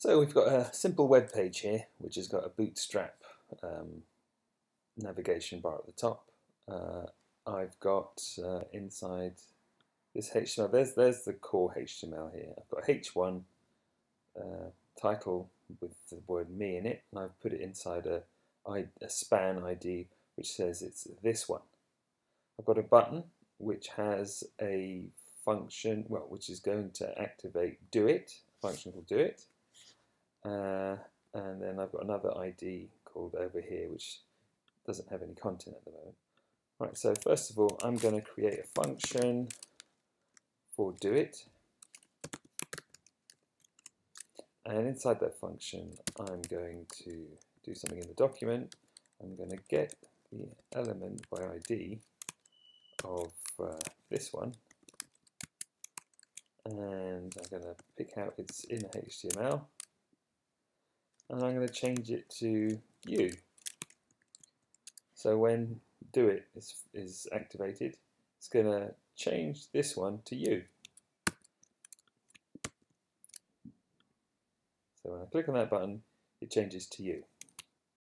So we've got a simple web page here, which has got a bootstrap um, navigation bar at the top. Uh, I've got uh, inside this HTML, there's, there's the core HTML here. I've got H1 uh, title with the word me in it, and I've put it inside a, a span ID which says it's this one. I've got a button which has a function, well, which is going to activate do it, function called do it. Uh, and then I've got another ID called over here, which doesn't have any content at the moment. Right, so first of all, I'm going to create a function for do it. And inside that function, I'm going to do something in the document. I'm going to get the element by ID of uh, this one. And I'm going to pick out its inner HTML and I'm going to change it to you. So when do it is, is activated, it's going to change this one to you. So when I click on that button, it changes to you.